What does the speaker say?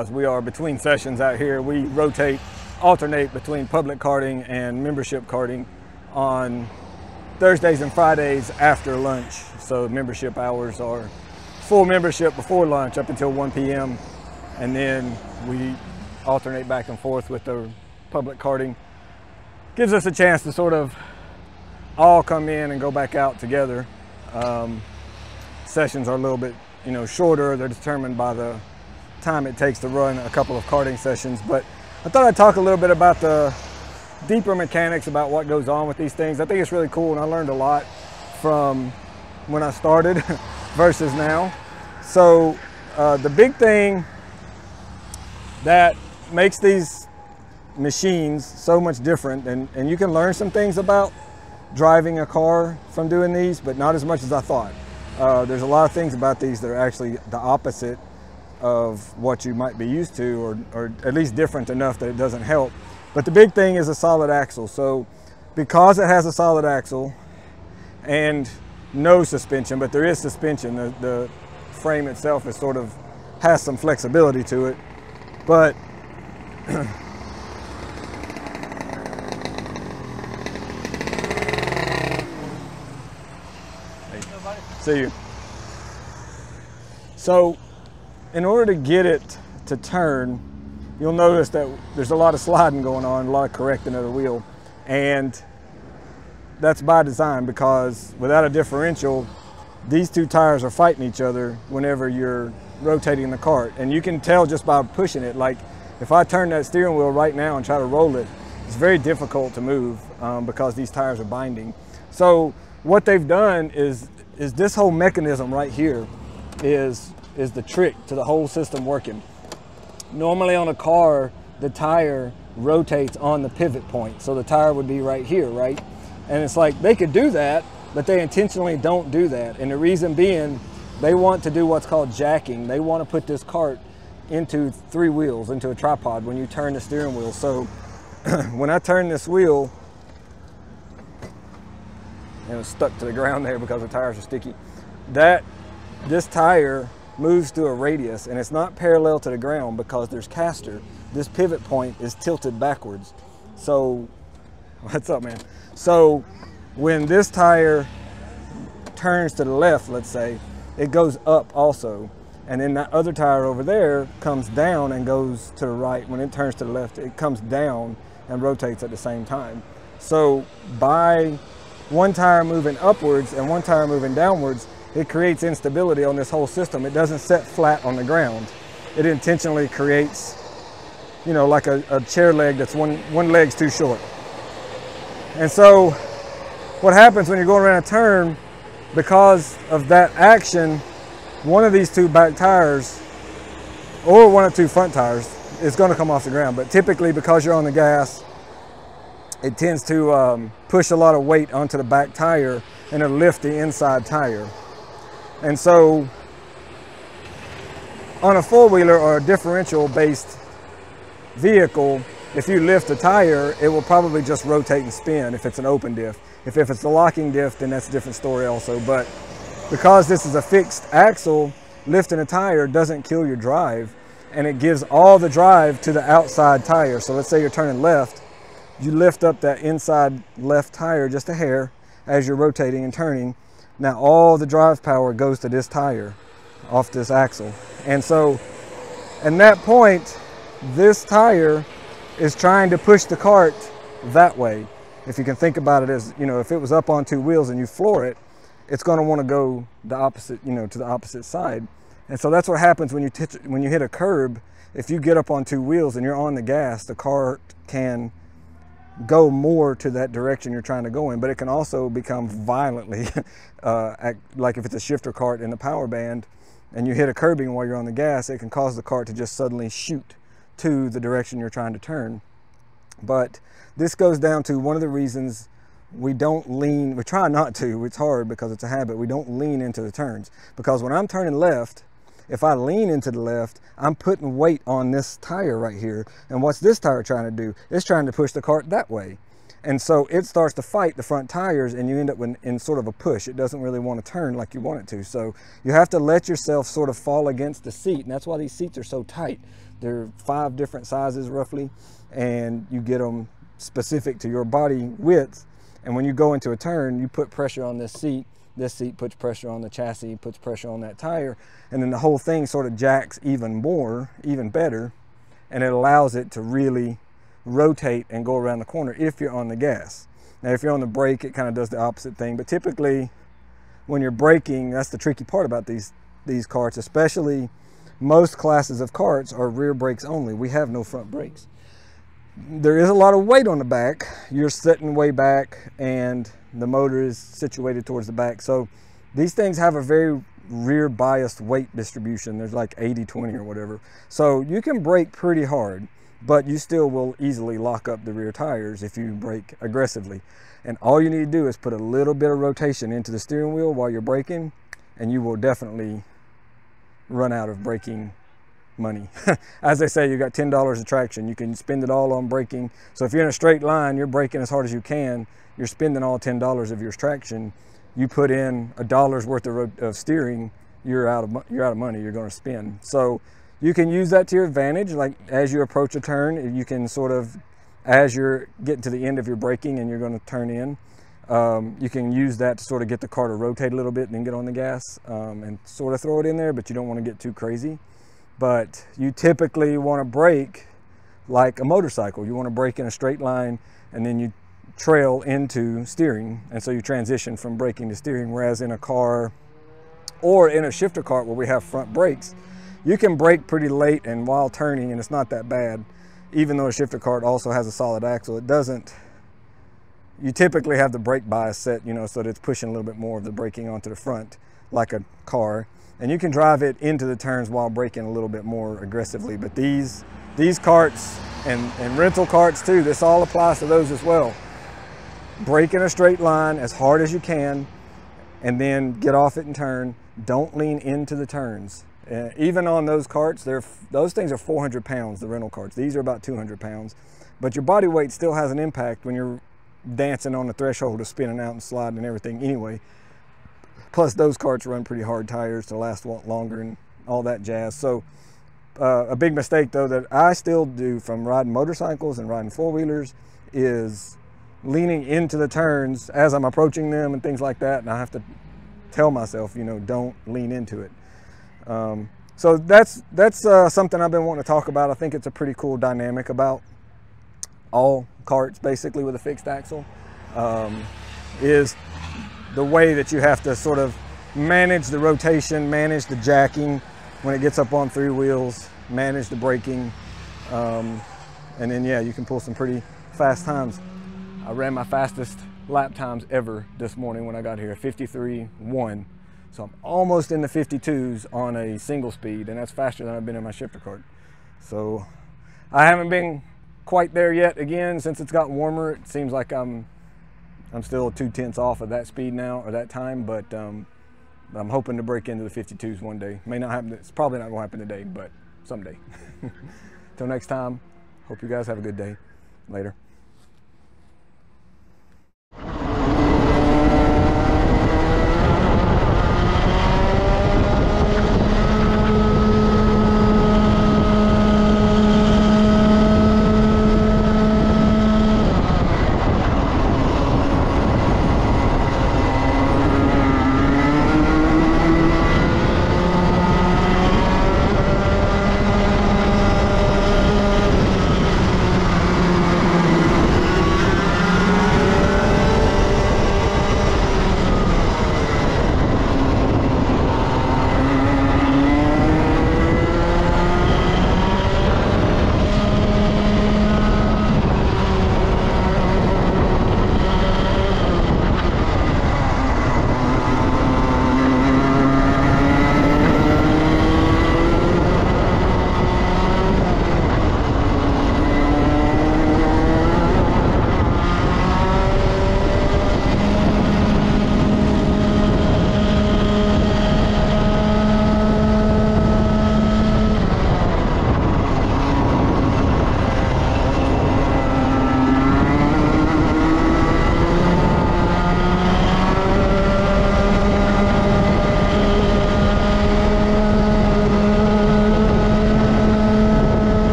guys. We are between sessions out here. We rotate, alternate between public karting and membership karting on Thursdays and Fridays after lunch. So membership hours are full membership before lunch up until 1 p.m. And then we alternate back and forth with the public karting. Gives us a chance to sort of all come in and go back out together. Um, sessions are a little bit, you know, shorter. They're determined by the time it takes to run a couple of karting sessions. But I thought I'd talk a little bit about the deeper mechanics about what goes on with these things. I think it's really cool and I learned a lot from when I started versus now. So uh, the big thing that makes these machines so much different and, and you can learn some things about driving a car from doing these, but not as much as I thought. Uh, there's a lot of things about these that are actually the opposite of what you might be used to, or, or at least different enough that it doesn't help. But the big thing is a solid axle. So because it has a solid axle and no suspension, but there is suspension, the, the frame itself is sort of has some flexibility to it. But See you. So in order to get it to turn, you'll notice that there's a lot of sliding going on, a lot of correcting of the wheel. And that's by design because without a differential, these two tires are fighting each other whenever you're rotating the kart. And you can tell just by pushing it. Like if I turn that steering wheel right now and try to roll it, it's very difficult to move um, because these tires are binding. So what they've done is, is this whole mechanism right here is is the trick to the whole system working. Normally on a car, the tire rotates on the pivot point. So the tire would be right here, right? And it's like they could do that, but they intentionally don't do that. And the reason being, they want to do what's called jacking. They want to put this kart into three wheels, into a tripod when you turn the steering wheel. So when I turn this wheel, and it's stuck to the ground there because the tires are sticky, that this tire moves through a radius and it's not parallel to the ground because there's caster. This pivot point is tilted backwards. So, what's up man? So when this tire turns to the left, let's say, it goes up also. And then that other tire over there comes down and goes to the right. When it turns to the left, it comes down and rotates at the same time. So by one tire moving upwards and one tire moving downwards, it creates instability on this whole system. It doesn't set flat on the ground. It intentionally creates, you know, like a, a chair leg that's one, one leg's too short. And so what happens when you're going around a turn, because of that action, one of these two back tires or one of two front tires is going to come off the ground. But typically because you're on the gas, it tends to um, push a lot of weight onto the back tire and it'll lift the inside tire. And so on a four-wheeler or a differential based vehicle, if you lift a tire, it will probably just rotate and spin if it's an open diff. If, if it's a locking diff, then that's a different story also. But because this is a fixed axle, lifting a tire doesn't kill your drive and it gives all the drive to the outside tire. So let's say you're turning left, you lift up that inside left tire just a hair as you're rotating and turning now all the drive power goes to this tire off this axle. And so at that point, this tire is trying to push the kart that way. If you can think about it as, you know, if it was up on two wheels and you floor it, it's going to want to go the opposite, you know, to the opposite side. And so that's what happens when you, when you hit a curb. If you get up on two wheels and you're on the gas, the kart can go more to that direction you're trying to go in, but it can also become violently, uh, act, like if it's a shifter kart in the power band and you hit a curbing while you're on the gas, it can cause the kart to just suddenly shoot to the direction you're trying to turn. But this goes down to one of the reasons we don't lean, we try not to, it's hard because it's a habit, we don't lean into the turns. Because when I'm turning left, if I lean into the left, I'm putting weight on this tire right here. And what's this tire trying to do? It's trying to push the kart that way. And so it starts to fight the front tires and you end up in, in, sort of a push. It doesn't really want to turn like you want it to. So you have to let yourself sort of fall against the seat. And that's why these seats are so tight. They're five different sizes roughly, and you get them specific to your body width. And when you go into a turn, you put pressure on this seat. This seat puts pressure on the chassis, puts pressure on that tire. And then the whole thing sort of jacks even more, even better. And it allows it to really rotate and go around the corner if you're on the gas. Now, if you're on the brake, it kind of does the opposite thing. But typically, when you're braking, that's the tricky part about these these karts, especially most classes of karts are rear brakes only. We have no front brakes. There is a lot of weight on the back. You're sitting way back and the motor is situated towards the back. So these things have a very rear biased weight distribution. There's like 80, 20 or whatever. So you can brake pretty hard but you still will easily lock up the rear tires if you brake aggressively. And all you need to do is put a little bit of rotation into the steering wheel while you're braking, and you will definitely run out of braking money. as they say, you got $10 of traction. You can spend it all on braking. So if you're in a straight line, you're braking as hard as you can, you're spending all $10 of your traction. You put in a dollar's worth of, of steering, you're out of, you're out of money you're gonna spend. So you can use that to your advantage. Like as you approach a turn, you can sort of, as you're getting to the end of your braking and you're going to turn in, um, you can use that to sort of get the car to rotate a little bit and then get on the gas um, and sort of throw it in there, but you don't want to get too crazy. But you typically want to brake like a motorcycle. You want to brake in a straight line and then you trail into steering. And so you transition from braking to steering, whereas in a car or in a shifter kart where we have front brakes, you can brake pretty late and while turning and it's not that bad. Even though a shifter kart also has a solid axle, it doesn't, you typically have the brake bias set, you know, so that it's pushing a little bit more of the braking onto the front like a car. And you can drive it into the turns while braking a little bit more aggressively. But these, these karts and, and rental karts too, this all applies to those as well. Brake in a straight line as hard as you can and then get off it and turn. Don't lean into the turns. Uh, even on those karts, they're, those things are 400 pounds, the rental karts. These are about 200 pounds. But your body weight still has an impact when you're dancing on the threshold of spinning out and sliding and everything anyway. Plus those karts run pretty hard tires to last longer and all that jazz. So uh, a big mistake though that I still do from riding motorcycles and riding four-wheelers is leaning into the turns as I'm approaching them and things like that. And I have to tell myself, you know, don't lean into it. Um, so that's that's uh, something I've been wanting to talk about. I think it's a pretty cool dynamic about all karts, basically with a fixed axle, um, is the way that you have to sort of manage the rotation, manage the jacking when it gets up on three wheels, manage the braking, um, and then yeah, you can pull some pretty fast times. I ran my fastest lap times ever this morning when I got here, 53.1. So I'm almost in the 52s on a single speed, and that's faster than I've been in my shifter kart. So I haven't been quite there yet. Again, since it's gotten warmer, it seems like I'm I'm still two tenths off of that speed now or that time, but um, I'm hoping to break into the 52s one day. May not happen. It's probably not going to happen today, but someday. Till next time. Hope you guys have a good day. Later.